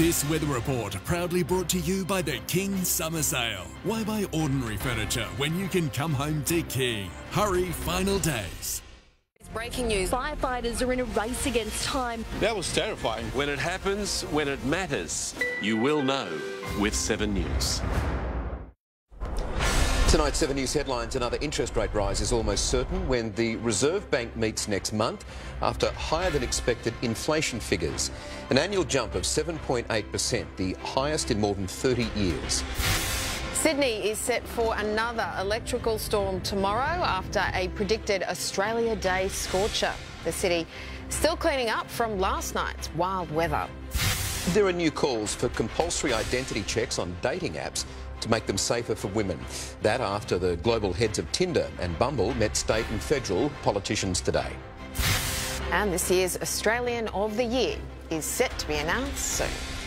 This weather report proudly brought to you by the King Summer Sale. Why buy ordinary furniture when you can come home to King? Hurry, final days. Breaking news. Firefighters are in a race against time. That was terrifying. When it happens, when it matters, you will know with 7 News. Tonight's 7 News headlines another interest rate rise is almost certain when the Reserve Bank meets next month after higher than expected inflation figures. An annual jump of 7.8%, the highest in more than 30 years. Sydney is set for another electrical storm tomorrow after a predicted Australia Day scorcher. The city still cleaning up from last night's wild weather. There are new calls for compulsory identity checks on dating apps to make them safer for women. That after the global heads of Tinder and Bumble met state and federal politicians today. And this year's Australian of the Year is set to be announced soon.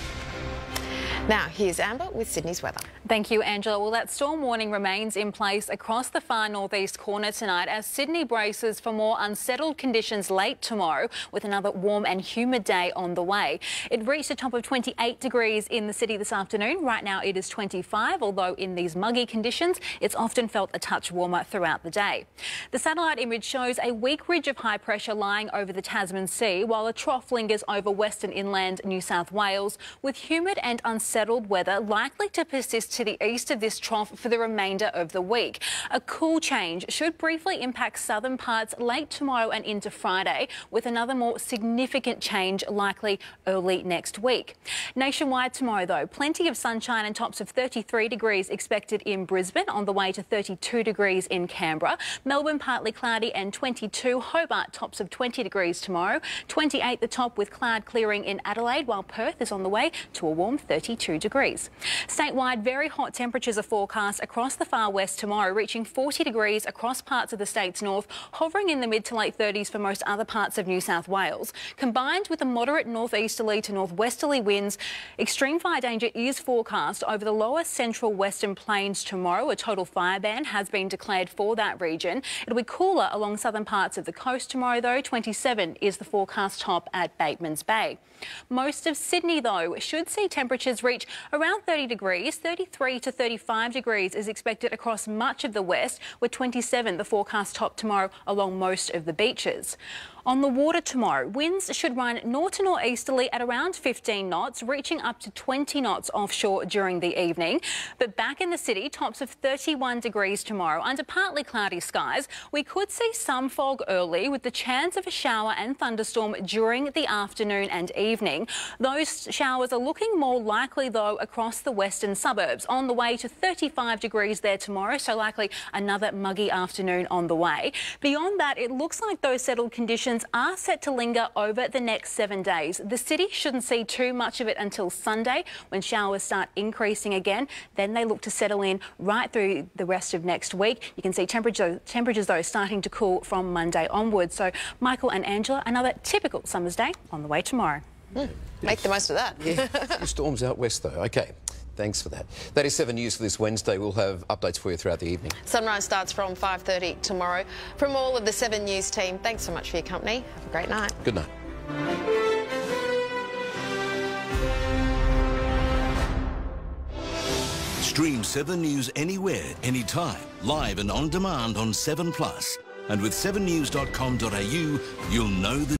Now, here's Amber with Sydney's weather. Thank you, Angela. Well, that storm warning remains in place across the far northeast corner tonight as Sydney braces for more unsettled conditions late tomorrow with another warm and humid day on the way. It reached a top of 28 degrees in the city this afternoon. Right now it is 25, although in these muggy conditions, it's often felt a touch warmer throughout the day. The satellite image shows a weak ridge of high pressure lying over the Tasman Sea, while a trough lingers over western inland New South Wales with humid and unsettled settled weather likely to persist to the east of this trough for the remainder of the week. A cool change should briefly impact southern parts late tomorrow and into Friday, with another more significant change likely early next week. Nationwide tomorrow, though, plenty of sunshine and tops of 33 degrees expected in Brisbane, on the way to 32 degrees in Canberra. Melbourne partly cloudy and 22. Hobart tops of 20 degrees tomorrow. 28 the top with cloud clearing in Adelaide, while Perth is on the way to a warm 32 degrees. Statewide, very hot temperatures are forecast across the far west tomorrow, reaching 40 degrees across parts of the state's north, hovering in the mid to late 30s for most other parts of New South Wales. Combined with the moderate northeasterly to northwesterly winds, extreme fire danger is forecast over the lower central western plains tomorrow. A total fire ban has been declared for that region. It'll be cooler along southern parts of the coast tomorrow, though. 27 is the forecast top at Batemans Bay. Most of Sydney, though, should see temperatures reach reach around 30 degrees. 33 to 35 degrees is expected across much of the west, with 27 the forecast top tomorrow along most of the beaches. On the water tomorrow, winds should run north to northeasterly at around 15 knots, reaching up to 20 knots offshore during the evening. But back in the city, tops of 31 degrees tomorrow under partly cloudy skies. We could see some fog early with the chance of a shower and thunderstorm during the afternoon and evening. Those showers are looking more likely though across the western suburbs on the way to 35 degrees there tomorrow, so likely another muggy afternoon on the way. Beyond that, it looks like those settled conditions conditions are set to linger over the next seven days. The city shouldn't see too much of it until Sunday when showers start increasing again. Then they look to settle in right through the rest of next week. You can see temperature, temperatures, though, starting to cool from Monday onwards. So, Michael and Angela, another typical summer's day on the way tomorrow. Mm. Make the most of that. yeah, storms out west, though. OK. Thanks for that. That is 7 News for this Wednesday. We'll have updates for you throughout the evening. Sunrise starts from 5.30 tomorrow. From all of the 7 News team, thanks so much for your company. Have a great night. Good night. Stream 7 News anywhere, anytime, live and on demand on 7 Plus. And with 7news.com.au, you'll know the